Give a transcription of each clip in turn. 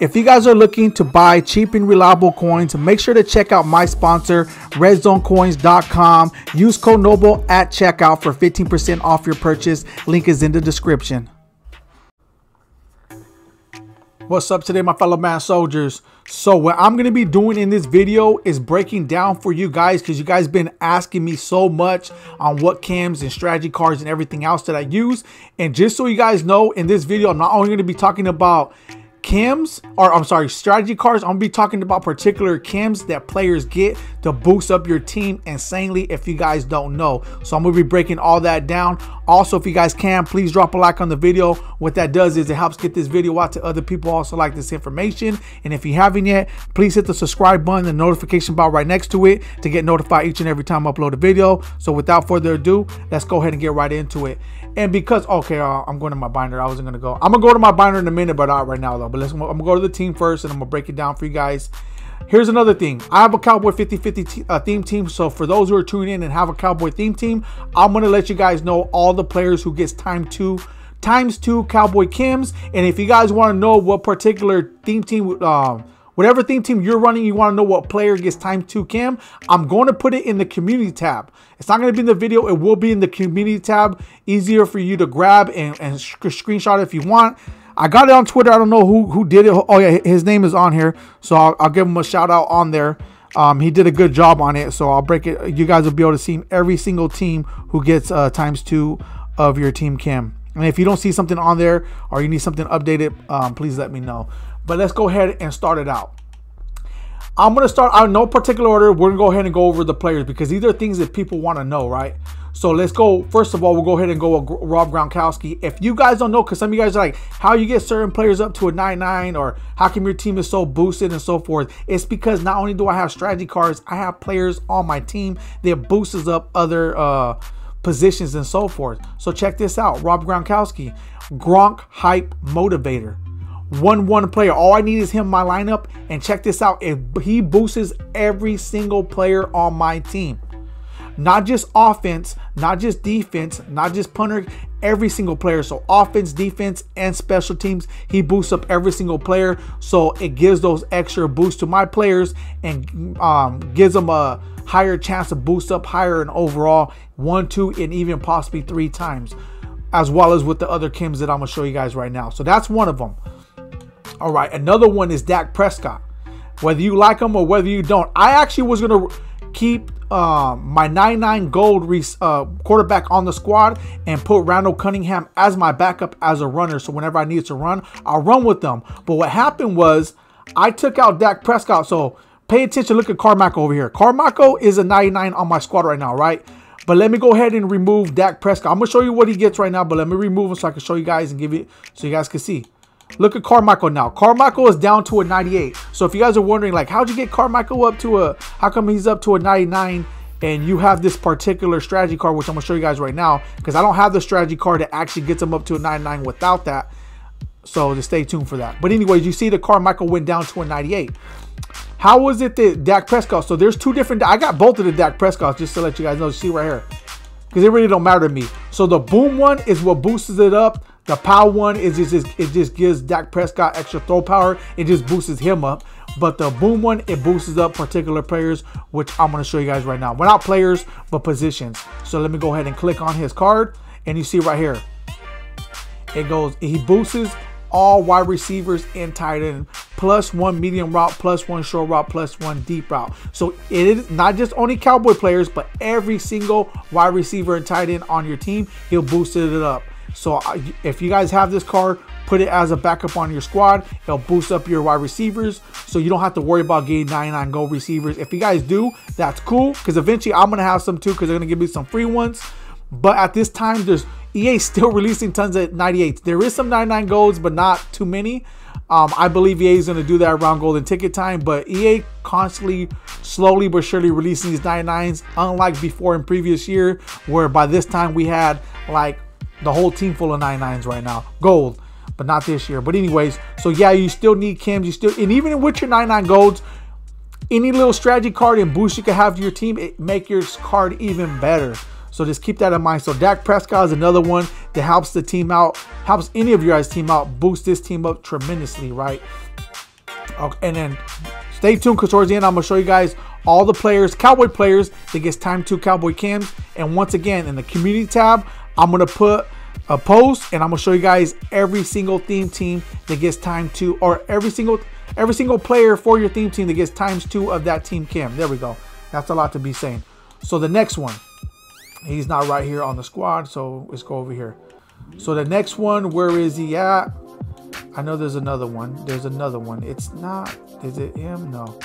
If you guys are looking to buy cheap and reliable coins, make sure to check out my sponsor, redzonecoins.com. Use code NOBLE at checkout for 15% off your purchase. Link is in the description. What's up today, my fellow man soldiers? So what I'm going to be doing in this video is breaking down for you guys because you guys been asking me so much on what chems and strategy cards and everything else that I use. And just so you guys know, in this video, I'm not only going to be talking about chems or I'm sorry strategy cards I'm gonna be talking about particular chems that players get to boost up your team insanely if you guys don't know so I'm gonna be breaking all that down also if you guys can please drop a like on the video what that does is it helps get this video out to other people also like this information and if you haven't yet please hit the subscribe button the notification bell right next to it to get notified each and every time I upload a video so without further ado let's go ahead and get right into it and because okay, uh, I'm going to my binder. I wasn't gonna go. I'm gonna go to my binder in a minute, but not right now though. But let's. I'm gonna go to the team first, and I'm gonna break it down for you guys. Here's another thing. I have a Cowboy 50-50 uh, theme team. So for those who are tuning in and have a Cowboy theme team, I'm gonna let you guys know all the players who gets time two times two Cowboy chems. And if you guys want to know what particular theme team um Whatever theme team you're running, you want to know what player gets time two chem, I'm going to put it in the community tab. It's not going to be in the video. It will be in the community tab. Easier for you to grab and, and screenshot if you want. I got it on Twitter. I don't know who, who did it. Oh, yeah, his name is on here. So I'll, I'll give him a shout out on there. Um, he did a good job on it. So I'll break it. You guys will be able to see every single team who gets uh, times two of your team chem. And if you don't see something on there or you need something updated, um, please let me know. But let's go ahead and start it out. I'm going to start out in no particular order. We're to go ahead and go over the players because these are things that people want to know, right? So let's go. First of all, we'll go ahead and go with Rob Gronkowski. If you guys don't know, because some of you guys are like, how you get certain players up to a 9-9 or how come your team is so boosted and so forth. It's because not only do I have strategy cards, I have players on my team that boosts up other uh, positions and so forth. So check this out. Rob Gronkowski, Gronk Hype Motivator. 1-1 player. All I need is him my lineup. And check this out. If he boosts every single player on my team. Not just offense, not just defense, not just punter, every single player. So offense, defense, and special teams, he boosts up every single player. So it gives those extra boosts to my players and um, gives them a higher chance to boost up higher and overall one, two, and even possibly three times, as well as with the other chems that I'm gonna show you guys right now. So that's one of them. All right, another one is Dak Prescott. Whether you like him or whether you don't, I actually was gonna keep uh, my 99 gold uh, quarterback on the squad and put Randall Cunningham as my backup as a runner. So whenever I need to run, I'll run with them. But what happened was I took out Dak Prescott. So pay attention. Look at Carmichael over here. Carmichael is a 99 on my squad right now, right? But let me go ahead and remove Dak Prescott. I'm going to show you what he gets right now, but let me remove him so I can show you guys and give it so you guys can see. Look at Carmichael now. Carmichael is down to a 98. So if you guys are wondering, like, how'd you get Carmichael up to a, how come he's up to a 99 and you have this particular strategy card, which I'm to show you guys right now, because I don't have the strategy card that actually gets him up to a 99 without that. So just stay tuned for that. But anyways, you see the Carmichael went down to a 98. How was it that Dak Prescott? So there's two different, I got both of the Dak Prescotts just to let you guys know. See right here. Because it really don't matter to me. So the boom one is what boosts it up. The power one is just it just gives Dak Prescott extra throw power. It just boosts him up. But the boom one, it boosts up particular players, which I'm going to show you guys right now. Well, not players, but positions. So let me go ahead and click on his card. And you see right here, it goes, he boosts all wide receivers and tight end, plus one medium route, plus one short route, plus one deep route. So it is not just only cowboy players, but every single wide receiver and tight end on your team, he'll boost it up. So if you guys have this card, put it as a backup on your squad. It'll boost up your wide receivers so you don't have to worry about getting 99 gold receivers. If you guys do, that's cool because eventually I'm going to have some too because they're going to give me some free ones. But at this time, there's EA still releasing tons of 98s. There is some 99 golds, but not too many. Um, I believe EA is going to do that around golden ticket time, but EA constantly, slowly but surely releasing these 99s, unlike before in previous year, where by this time we had like the whole team full of 99s right now. Gold, but not this year. But anyways, so yeah, you still need chems. You still, and even with your 99 golds, any little strategy card and boost you can have to your team, it make your card even better. So just keep that in mind. So Dak Prescott is another one that helps the team out, helps any of you guys team out, boost this team up tremendously, right? Okay, and then stay tuned because towards the end I'm gonna show you guys all the players, Cowboy players that gets time to Cowboy chems. And once again, in the community tab, I'm gonna put a post and I'm gonna show you guys every single theme team that gets time two, or every single every single player for your theme team that gets times two of that team chem. There we go. That's a lot to be saying. So the next one, he's not right here on the squad, so let's go over here. So the next one, where is he at? I know there's another one. There's another one. It's not. Is it him? No.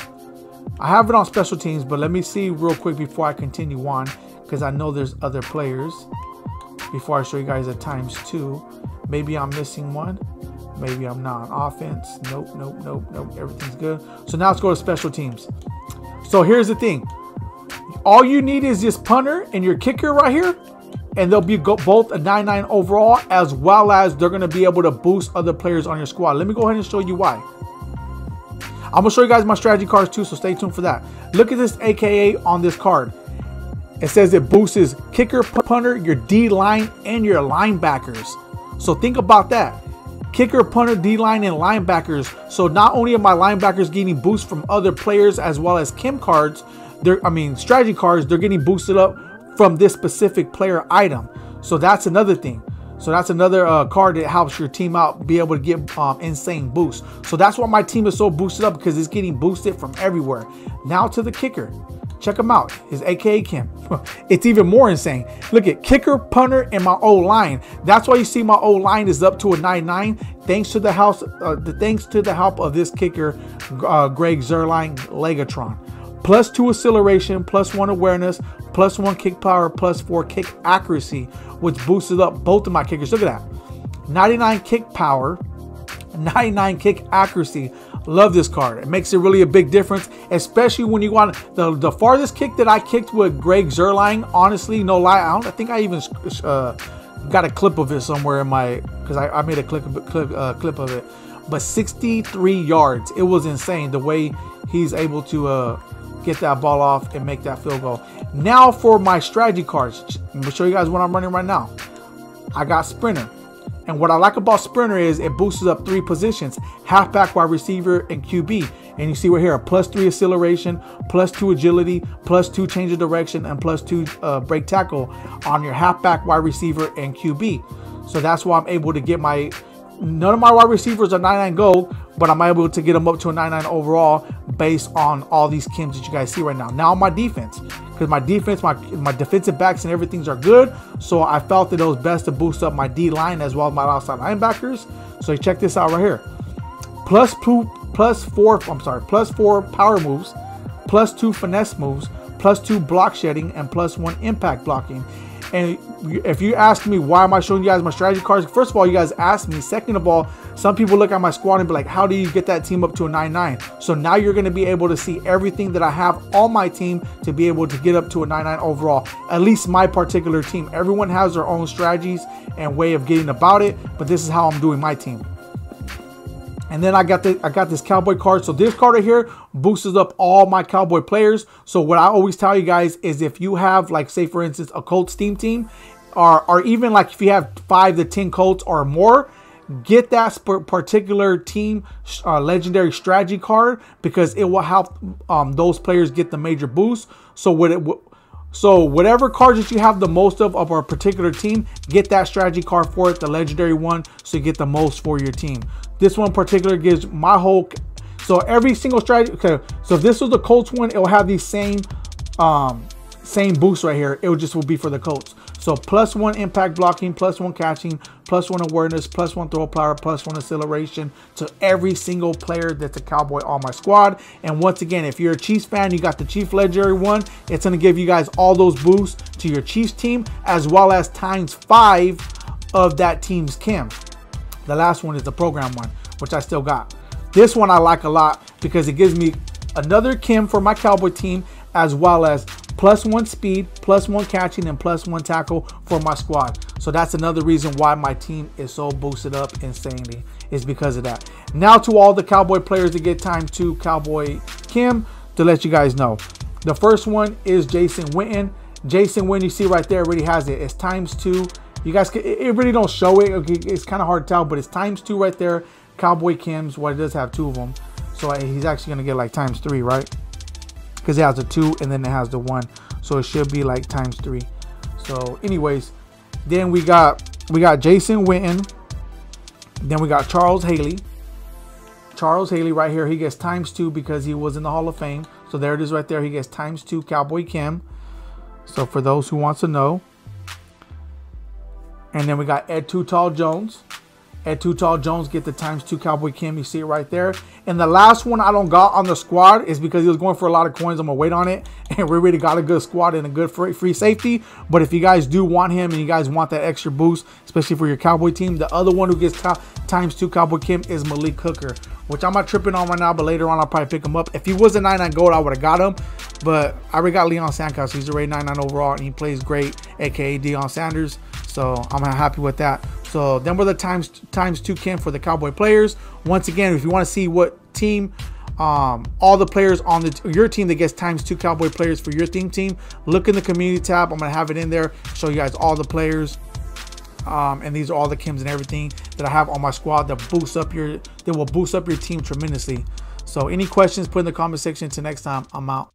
I have it on special teams, but let me see real quick before I continue on because I know there's other players. Before I show you guys the times two, maybe I'm missing one. Maybe I'm not. On offense, nope, nope, nope, nope. Everything's good. So now let's go to special teams. So here's the thing. All you need is this punter and your kicker right here. And they'll be both a 9-9 overall, as well as they're going to be able to boost other players on your squad. Let me go ahead and show you why. I'm going to show you guys my strategy cards too, so stay tuned for that. Look at this AKA on this card. It says it boosts kicker, punter, your D-line, and your linebackers. So think about that. Kicker, punter, D-line, and linebackers. So not only are my linebackers getting boosts from other players as well as chem cards, they're I mean strategy cards, they're getting boosted up from this specific player item. So that's another thing. So that's another uh, card that helps your team out be able to get um, insane boosts. So that's why my team is so boosted up because it's getting boosted from everywhere. Now to the kicker. Check him out. His AKA chem. it's even more insane. Look at kicker, punter, and my old line. That's why you see my old line is up to a 9-9. Thanks to the house, uh, the, thanks to the help of this kicker, uh, Greg Zuerlein Legatron plus two acceleration, plus one awareness, plus one kick power, plus four kick accuracy, which boosted up both of my kickers. Look at that. 99 kick power, 99 kick accuracy. Love this card. It makes it really a big difference, especially when you want the, the farthest kick that I kicked with Greg Zuerlein. Honestly, no lie, I, don't, I think I even uh, got a clip of it somewhere in my because I, I, made a clip clip uh, clip of it. But 63 yards. It was insane the way he's able to uh, get that ball off and make that field goal. Now for my strategy cards. I'm gonna show you guys what I'm running right now. I got sprinter. And what I like about sprinter is it boosts up three positions, halfback, wide receiver, and QB. And you see right here, plus three acceleration, plus two agility, plus two change of direction, and plus two uh, break tackle on your halfback, wide receiver, and QB. So that's why I'm able to get my none of my wide receivers are 99 gold, but I'm able to get them up to a 99 overall based on all these chems that you guys see right now. Now my defense, because my defense, my my defensive backs and everything's are good. So I felt that it was best to boost up my D line as well as my outside linebackers. So check this out right here. Plus two, plus four, I'm sorry, plus four power moves, plus two finesse moves, plus two block shedding, and plus one impact blocking. And if you ask me why am I showing you guys my strategy cards, first of all, you guys asked me. Second of all, some people look at my squad and be like, how do you get that team up to a 9-9? So now you're going to be able to see everything that I have on my team to be able to get up to a 9-9 overall. At least my particular team. Everyone has their own strategies and way of getting about it, but this is how I'm doing my team. And then I got the I got this cowboy card. So this card right here boosts up all my cowboy players. So what I always tell you guys is if you have like say for instance a Colts team team, or or even like if you have five to ten Colts or more, get that particular team uh, legendary strategy card because it will help um, those players get the major boost. So what it so whatever cards that you have the most of of our particular team, get that strategy card for it, the legendary one, so you get the most for your team. This one particular gives my whole, so every single strategy, okay, so if this was the Colts one, it will have these same, um, same boosts right here. It will just will be for the Colts. So plus one impact blocking, plus one catching, plus one awareness, plus one throw power, plus one acceleration to every single player that's a Cowboy on my squad. And once again, if you're a Chiefs fan, you got the Chief Legendary one. It's going to give you guys all those boosts to your Chiefs team, as well as times five of that team's chem. The last one is the program one, which I still got. This one I like a lot because it gives me another chem for my Cowboy team, as well as plus one speed, plus one catching, and plus one tackle for my squad. So that's another reason why my team is so boosted up insanely is because of that. Now to all the Cowboy players to get time to Cowboy chem to let you guys know. The first one is Jason Witten. Jason Witten, you see right there, already has it. It's times two. You guys, it really don't show it. Okay, it's kind of hard to tell, but it's times two right there. Cowboy chems, well, it does have two of them. So he's actually gonna get like times three, right? Because it has the two and then it has the one. So it should be like times three. So anyways, then we got we got Jason Witten. Then we got Charles Haley. Charles Haley right here, he gets times two because he was in the Hall of Fame. So there it is right there. He gets times two Cowboy chem. So for those who wants to know. And then we got Ed Too Tall Jones. Ed Too Tall Jones get the times two Cowboy chem. You see it right there. And the last one I don't got on the squad is because he was going for a lot of coins. I'm gonna wait on it. And we already got a good squad and a good free, safety. But if you guys do want him and you guys want that extra boost, especially for your Cowboy team, the other one who gets times two Cowboy chem is Malik Hooker, which I'm not tripping on right now. But later on, I'll probably pick him up. If he was a 99 gold, I would have got him. But I already got Leon Sandcastle. He's a rated 99 overall and he plays great, aka Deion Sanders. So I'm happy with that. So then we're the times times two chem for the Cowboy players. Once again, if you want to see what team um, all the players on the your team that gets times two Cowboy players for your theme team, look in the community tab. I'm gonna have it in there, show you guys all the players. Um, and these are all the chems and everything that I have on my squad that boosts up your that will boost up your team tremendously. So any questions, put in the comment section. Until next time, I'm out.